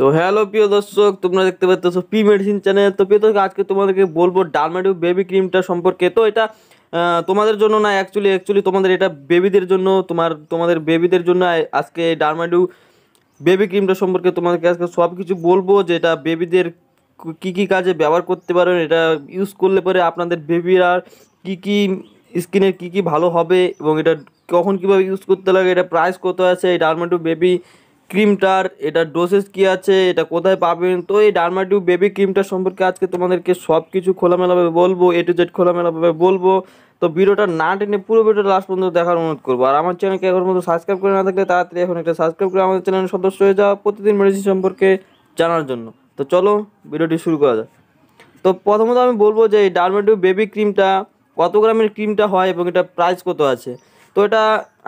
তো হ্যালো প্রিয় দর্শক, তোমরা দেখতে পাচ্ছ পি মেডিসিন চ্যানেল তো প্রিয় দর্শক, আজকে তোমাদেরকে বলব ডালমেডিউ বেবি ক্রিমটা সম্পর্কে। তো এটা তোমাদের জন্য না অ্যাকচুয়ালি অ্যাকচুয়ালি তোমাদের এটা বেবিদের জন্য, তোমার, তোমাদের বেবিদের জন্য আজকে ডালমেডিউ বেবি ক্রিমটা সম্পর্কে তোমাদেরকে আজকে সব কিছু বলব, যে এটা বেবিদের কী কী কাজে ব্যবহার করতে পারেন, এটা ইউজ করলে পরে আপনাদের বেবির আর কী কী স্কিনের কী কী ভালো হবে এবং এটা কখন কীভাবে ইউজ করতে লাগে, এটা প্রাইস কত আছে, এই ডালমেডিউ বেবি ক্রিমটার এটা ডোসেস কি আছে, এটা কোথায় পাবেন? তো এই ডার্মাটিউ বেবি ক্রিমটা সম্পর্কে আজকে তোমাদেরকে সব কিছু খোলামেলাভাবে বলব এ টু জেড খোলামেলাভাবে বলব। তো ভিডিওটা না টেনে পুরো ভিডিওটা লাস্ট পর্যন্ত দেখার অনুরোধ করব। আর আমার চ্যানেলকে এখন মতো সাবস্ক্রাইব করে না থাকলে তাড়াতাড়ি এখন একটা সাবস্ক্রাইব করে আমাদের চ্যানেলের সদস্য হয়ে যাওয়া প্রতিদিন মেডিসিন সম্পর্কে জানার জন্য। তো চলো ভিডিওটি শুরু করা যাক। তো প্রথমত আমি বলব যে এই ডার্মাটিউ বেবি ক্রিমটা কত গ্রামের ক্রিমটা হয় এবং এটা প্রাইস কত আছে? তো এটা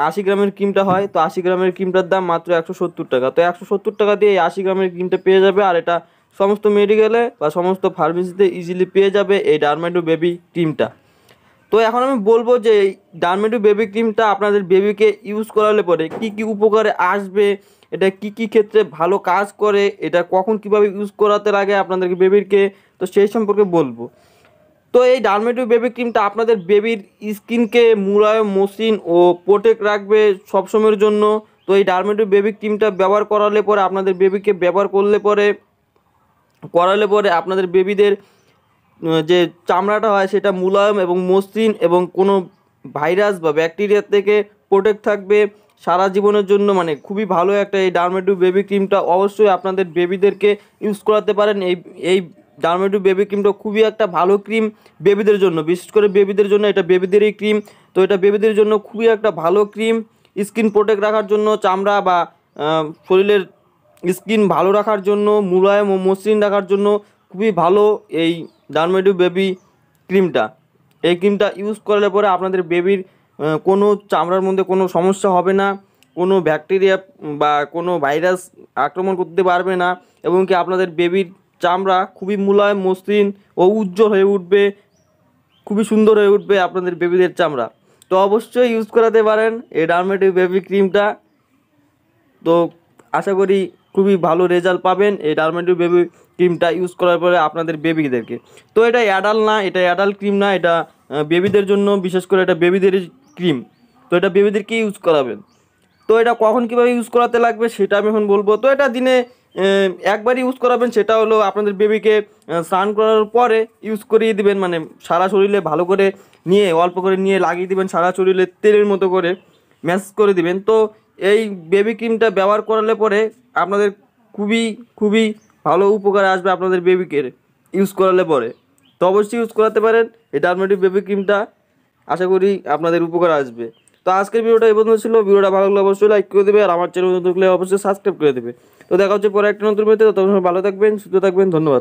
আশি গ্রামের ক্রিমটা হয়, তো আশি গ্রামের ক্রিমটার দাম মাত্র একশো সত্তর টাকা। তো একশো সত্তর টাকা দিয়ে এই আশি গ্রামের ক্রিমটা পেয়ে যাবে, আর এটা সমস্ত মেডিকেলে বা সমস্ত ফার্মেসিতে ইজিলি পেয়ে যাবে এই ডার্মাটিউ বেবি ক্রিমটা তো এখন আমি বলব যে ডার্মেটিউ বেবি ক্রিমটা আপনাদের বেবিকে ইউজ করালে পরে কি কি উপকারে আসবে, এটা কি কি ক্ষেত্রে ভালো কাজ করে, এটা কখন কীভাবে ইউজ করাতে লাগে আপনাদেরকে বেবিরকে তো সেই সম্পর্কে বলব। তো এই ডার্মেটিউ বেবি ক্রিমটা আপনাদের বেবির স্কিনকে মুলায়ম মসৃণ ও প্রোটেক্ট রাখবে সবসময়ের জন্য। তো এই ডার্মেটিউ বেবি ক্রিমটা ব্যবহার করালে পরে আপনাদের বেবিকে ব্যবহার করলে পরে, করালে পরে আপনাদের বেবিদের যে চামড়াটা হয় সেটা মুলায়ম এবং মসৃণ এবং কোনো ভাইরাস বা ব্যাকটেরিয়া থেকে প্রোটেক্ট থাকবে সারা জীবনের জন্য। মানে খুবই ভালো একটা এই ডার্মেটিউ বেবি ক্রিমটা অবশ্যই আপনাদের বেবিদেরকে ইউজ করাতে পারেন। এই এই ডার্মেটিউ বেবি ক্রিমটা খুবই একটা ভালো ক্রিম বেবিদের জন্য। বিশেষ করে বেবিদের জন্য এটা বেবিদেরই ক্রিম তো এটা বেবিদের জন্য খুবই একটা ভালো ক্রিম স্কিন প্রোটেক্ট রাখার জন্য, চামড়া বা শরীরের স্কিন ভালো রাখার জন্য, মুলায়ম ও মসৃণ রাখার জন্য খুবই ভালো এই ডার্মেটিউ বেবি ক্রিমটা এই ক্রিমটা ইউজ করলে পরে আপনাদের বেবির কোনো চামড়ার মধ্যে কোনো সমস্যা হবে না, কোনো ব্যাকটেরিয়া বা কোনো ভাইরাস আক্রমণ করতে পারবে না এবং কি আপনাদের বেবির চামড়া খুবই মুলায়ম, মসৃণ ও উজ্জ্বল হয়ে উঠবে, খুবই সুন্দর হয়ে উঠবে আপনাদের বেবিদের চামড়া। তো অবশ্যই ইউজ করাতে পারেন এই ডার্মেটিভ বেবি ক্রিমটা তো আশা করি খুবই ভালো রেজাল্ট পাবেন এই ডার্মেটিভ বেবি ক্রিমটা ইউজ করার পরে আপনাদের বেবিদেরকে। তো এটা অ্যাডাল না, এটা অ্যাডাল ক্রিম না, এটা বেবিদের জন্য বিশেষ করে এটা বেবিদের ক্রিম তো এটা বেবিদেরকে ইউজ করাবেন। তো এটা কখন কীভাবে ইউজ করাতে লাগবে সেটা আমি এখন বলব। তো এটা দিনে একবার ইউজ করাবেন, সেটা হলো আপনাদের বেবিকে স্নান করার পরে ইউজ করিয়ে দিবেন মানে সারা শরীরে ভালো করে নিয়ে, অল্প করে নিয়ে লাগিয়ে দিবেন, সারা শরীরে তেলের মতো করে ম্যাস করে দিবেন। তো এই বেবি ক্রিমটা ব্যবহার করালে পরে আপনাদের খুবই খুবই ভালো উপকার আসবে আপনাদের বেবিকে ইউজ করালে পরে। তো অবশ্যই ইউজ করাতে পারেন, এই ডার্মেটিভ বেবি ক্রিমটা আশা করি আপনাদের উপকার আসবে। তো আজকের ভিডিওটা এই পর্যন্ত ছিল। ভিডিওটা ভালো লাগলে অবশ্যই লাইক করে দেবে আর আমার চ্যানেল অবশ্যই সাবস্ক্রাইব করে দেবে। তো দেখা হচ্ছে পরে একটা নতুন ভিডিওতে তখন ভালো থাকবেন, সুস্থ থাকবেন, ধন্যবাদ।